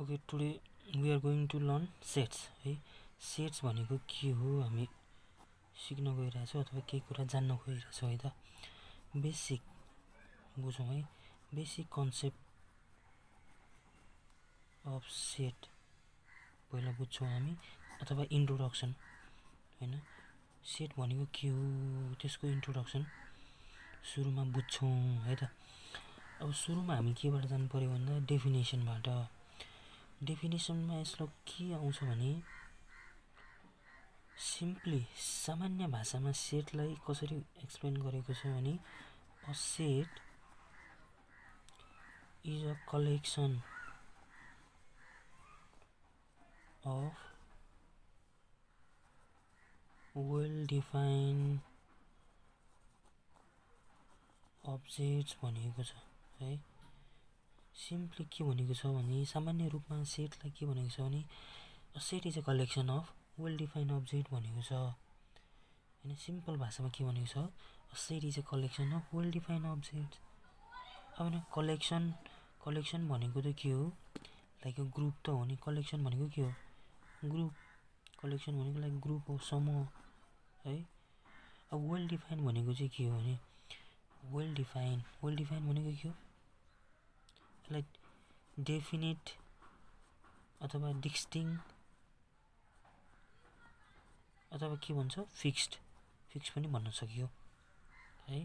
Okay today we are going to learn sets है? Sets भनेको के हो हामी सिक्न गइरहेछौँ अथवा केही कुरा जान्न गइरहेछौँ है त? बेसिक बुझौँ है? बेसिक कन्सेप्ट अफ सेट पहिला बुझ्छौँ हामी अथवा इन्ट्रोडक्सन होइन? सेट भनेको के हो त्यसको इन्ट्रोडक्सन सुरुमा बुझ्छौँ है त? अब सुरुमा हामी केबाट जानु पऱ्यो भन्दा डेफिनेसनबाट डेफिनेसनमा यसलाई के आउँछ भने सिम्पली सामान्य भाषामा सेटलाई कसरी एक्सप्लेन गरेको छ भने a set is a collection of well defined objects भनेको छ है। सिम्पली के भनेको छ भने सामान्य रूपमा सेटलाई के भनेको छ भने set is a collection of well defined object भनेको छ। होइन सिम्पल भाषामा के भनेको छ? Set is a collection of well defined object. अब होइन कलेक्सन कलेक्सन भनेको त के हो? लाइक ग्रुप त हो नि कलेक्सन भनेको के हो? ग्रुप कलेक्सन भनेको लाइक ग्रुप हो समूह है? अब वेल डिफाइन भनेको चाहिँ के हो भने वेल डिफाइन वेल डिफाइन भनेको के हो? लाइक डेफिनेट अथवा डिस्टिङ अथवा के भन्छ फिक्स्ड फिक्स पनि भन्न सकियो। है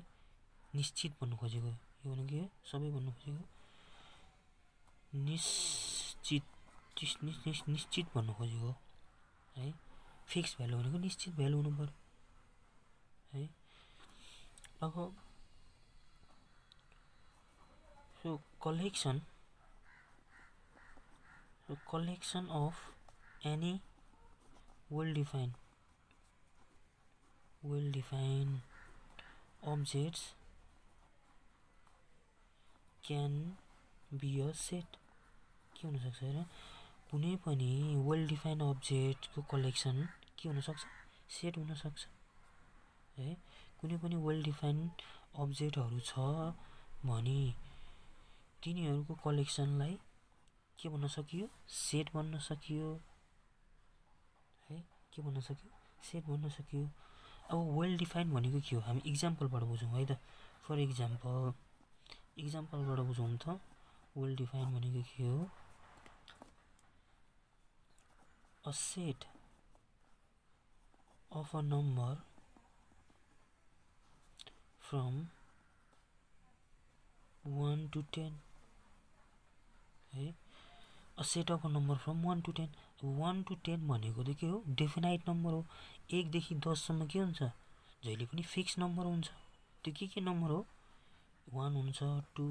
निश्चित भन्नु खोजेको यो भनेको के सबै भन्नु खोजेको। निश्चित निश्चित भन्नु खोजेको। है फिक्स भ्यालु भनेको निश्चित भ्यालु हुनु पऱ्यो। है अब collection collection of any well defined well defined objects can be a set के हुनसक्छ होइन कुनै पनि वेल डिफाइन्ड अब्जेक्टको कलेक्सन के हुनसक्छ? सेट हुनसक्छ। है? कुनै पनि वेल डिफाइन्ड अब्जेक्टहरू छ भने तिनीहरूको कलेक्सनलाई के भन्न सकियो? सेट भन्न सकियो। है? के भन्न सकियो? सेट भन्न सकियो। अब वेल डिफाइन्ड भनेको के हो? हामी इक्जाम्पलबाट बुझौँ है त? फर इक्जाम्पल इक्जाम्पलबाट बुझौँ त वेल डिफाइन्ड भनेको के हो? A set of a number from one to ten है? Set of number from one to ten one to ten भनेको त के हो? डेफिनाइट नम्बर हो। एकदेखि दससम्म के हुन्छ? जहिले पनि फिक्स नम्बर हुन्छ। त्यो के के नम्बर हो? वान हुन्छ two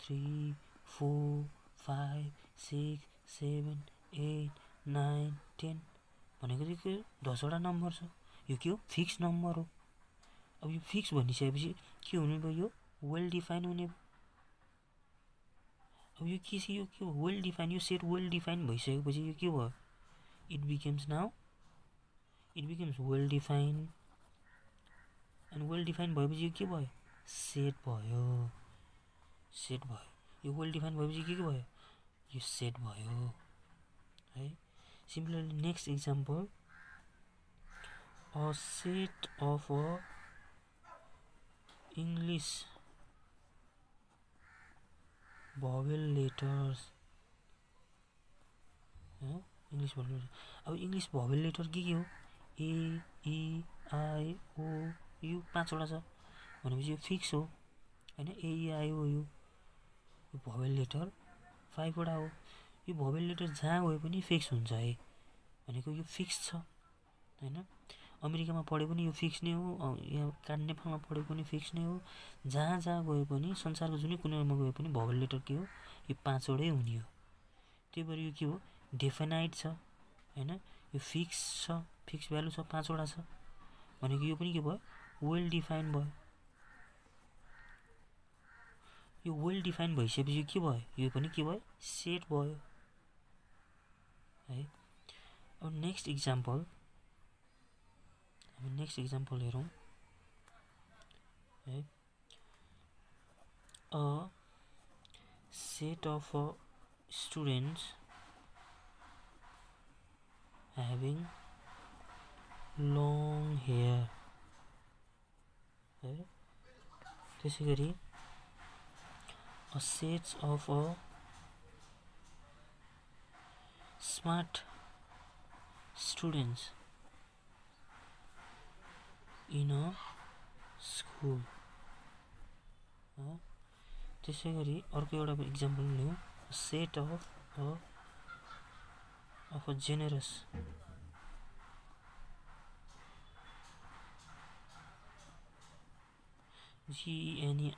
three four five six seven eight nine ten भनेको चाहिँ के दसवटा नम्बर छ। यो के हो? फिक्स नम्बर हो। अब यो फिक्स भनिसकेपछि के हुने भयो? यो वेल डिफाइन हुने अब यो के छ यो के वेल डिफाइन यो सेट वेल डिफाइन भइसकेपछि यो के भयो? It becomes now it becomes well define and well define भएपछि यो के भयो? सेट भयो। सेट भयो। यो वेल डिफाइन भएपछि के के भयो? यो सेट भयो। है? Simply next example a set of a English vowel letters English vowel अब इङ्ग्लिस भोवेल लेटर के के हो? ए ई आई ओ यु पाँचवटा छ। भनेपछि यो फिक्स हो। होइन? एइआइओ यो भोवेल लेटर फाइभवटा हो। यो भोवेल लेटर जहाँ गए पनि फिक्स हुन्छ है। भनेको यो फिक्स छ। होइन? अमेरिकामा पढे पनि यो फिक्स नै हो यहाँ का नेपालमा पढे पनि फिक्स नै हो। जहाँ जहाँ गए पनि संसारको जुनै कुनामा गए पनि भवल लेटर के हो यो पाँचवटै हुने हो। त्यही भएर यो के हो डेफिनाइट छ होइन? यो फिक्स छ फिक्स भ्यालु छ पाँचवटा छ। भनेको यो पनि के भयो वेल डिफाइन भयो। यो वेल डिफाइन भइसकेपछि के भयो यो पनि के भयो सेट भयो। है? अब नेक्स्ट इक्जाम्पल हामी नेक्स्ट इक्जाम्पल हेरौँ है a set of students having long hair है त्यसै गरी a sets of a smart students in a school त्यसै गरी अर्को एउटा इक्जाम्पल लिउँ। Set of of a generous G-E-N-E-R-O-U-S.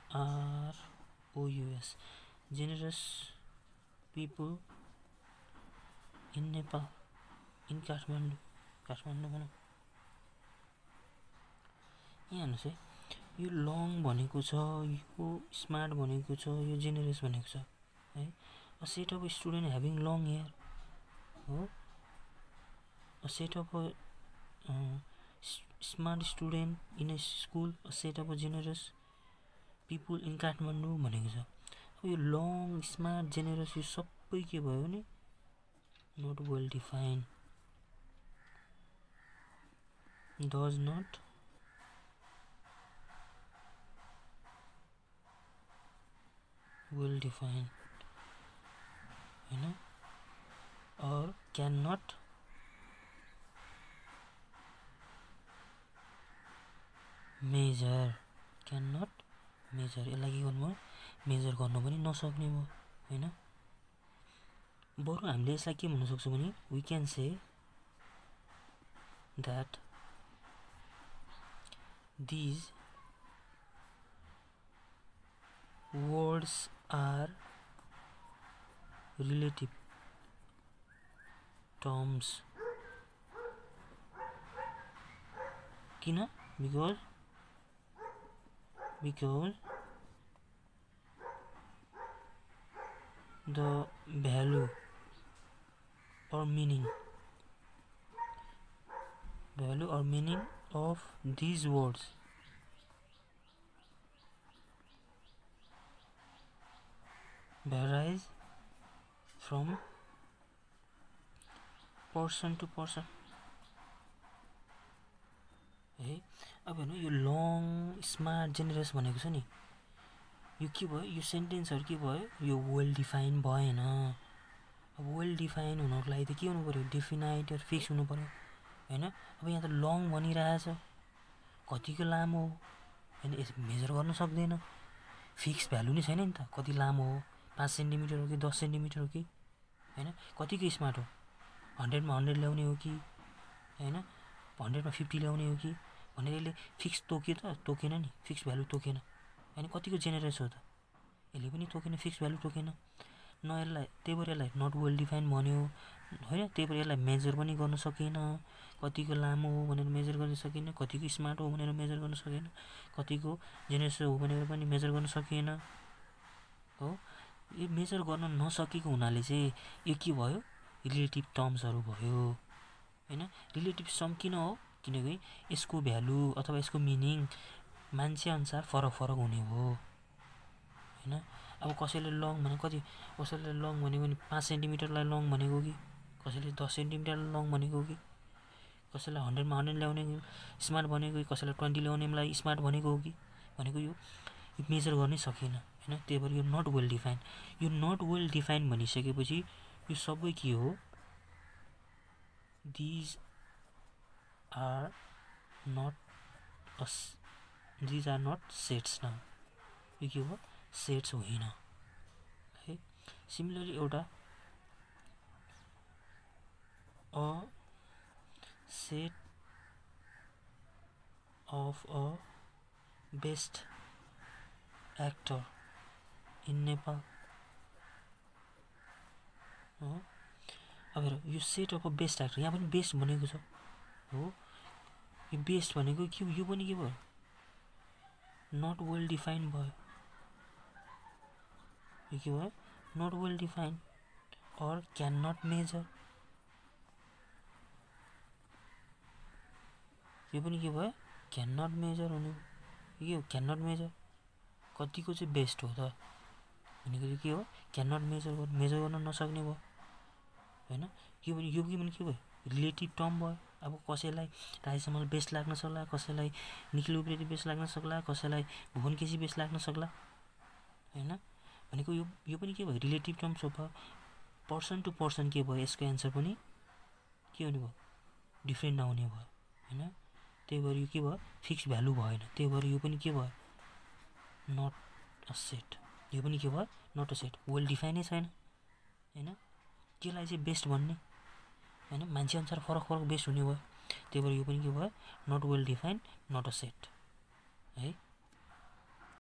Generous people in Nepal in Kathmandu Kathmandu भनौँ यहाँ हेर्नुहोस् है। यो लङ भनेको छ यो स्मार्ट भनेको छ यो जेनेरस भनेको छ है। A set of student having long hair हो। A set of smart student in a school a set of a generous people in Kathmandu भनेको छ। यो लङ स्मार्ट जेनेरस यो सबै के भयो भने not well define does not well define होइन or can not measure can not measure यसलाई के गर्नु भयो? मेजर गर्नु पनि नसक्ने भयो होइन? बरु हामीले यसलाई के भन्न सक्छौँ भने we can say that these words are relative terms Kina? because because the value or meaning value or meaning of these words varies from? Person to person है? अब हेर्नु यो लङ स्मार्ट जेनेरस भनेको छ नि। यो के भयो? यो सेन्टेन्सहरू के भयो? यो वेल डिफाइन भएन। अब वेल डिफाइन हुनको लागि त के हुनु पऱ्यो डेफिनाइट फिक्स हुनु पऱ्यो होइन? अब यहाँ त लङ भनिरहेछ। कतिको लामो हो? होइन यस मेजर गर्न सक्दैन। फिक्स भ्यालु नै छैन नि त। कति लामो हो? पाँच सेन्टिमिटर हो कि दस सेन्टिमिटर हो कि होइन? कतिको स्मार्ट हो? हन्ड्रेडमा हन्ड्रेड ल्याउने हो कि होइन? हन्ड्रेडमा फिफ्टी ल्याउने हो कि भनेर यसले फिक्स तोक्यो त तोकेन नि फिक्स भ्यालु तोकेन। होइन कतिको जेनेरस हो त? यसले पनि तोकेन फिक्स भ्यालु तोकेन। न यसलाई त्यही भएर यसलाई नट वेल डिफाइन भन्यो होइन? त्यही भएर यसलाई मेजर पनि गर्न सकेन। कतिको लामो हो भनेर मेजर गर्न सकेन कतिको स्मार्ट हो भनेर मेजर गर्न सकेन कतिको जेनेरस हो भनेर पनि मेजर गर्न सकिएन हो? यो मेजर गर्न नसकेको हुनाले चाहिँ यो के भयो? रिलेटिभ टर्म्सहरू भयो। होइन? रिलेटिभ सम किन हो? किनकि यसको भ्यालु अथवा यसको मिनिङ मान्छेअनुसार फरक फरक हुने हो। होइन? अब कसैले लङ भने कति कसैले लङ भनेको भने पाँच सेन्टिमिटरलाई लङ भनेको कि? कसैले दस सेन्टिमिटरलाई लङ भनेको कि? कसैलाई हन्ड्रेडमा हन्ड्रेड ल्याउने स्मार्ट भनेको कि? कसैलाई ट्वेन्टी ल्याउनेलाई स्मार्ट भनेको हो कि? भनेको यो मेजर गर्नै सकेन। होइन? त्यही भएर यो नट वेल डिफाइन यो नट वेल डिफाइन भनिसकेपछि यो सबै के हो? These are not us. These are not sets now. यो के हो? सेट्स होइन। है? सिमिलरली एउटा a set of a best actor in Nepal अब हेर यो सेट अफ बेस्ट एक्टर यहाँ पनि बेस्ट भनेको छ। हो? यो बेस्ट भनेको के यो पनि के भयो? नट वेल डिफाइन भयो। यो के भयो? Not well define or can not measure यो पनि के भयो? क्यान नट मेजर हुने हो? क्यान नट मेजर कतिको चाहिँ बेस्ट हो त? भनेको चाहिँ के हो? क्यान नट मेजर मेजर गर्न नसक्ने भयो। होइन? के भने यो के भने के भयो? रिलेटिभ टर्म भयो। अब कसैलाई राजेशमल बेस्ट लाग्न सक्ला कसैलाई निखिल उप्रेती बेस्ट लाग्न सक्ला कसैलाई भुवन केसी बेस्ट लाग्न सक्ला। होइन? भनेको यो यो पनि के भयो? रिलेटिभ टर्म्स हो भयो पर्सन टु पर्सन के भयो? यसको एन्सर पनि के हुने भयो? डिफ्रेन्ट नहुने भयो। होइन? त्यही भएर यो के भयो? फिक्स भ्यालु भएन। त्यही भएर यो पनि के भयो? नट अ सेट यो पनि के भयो? नट अ सेट वेल डिफाइनै छैन। होइन? केलाई चाहिँ बेस्ट भन्ने। होइन? मान्छे अनुसार फरक फरक बेस्ट हुने भयो। त्यही भएर यो पनि के भयो? Not well defined not a set है?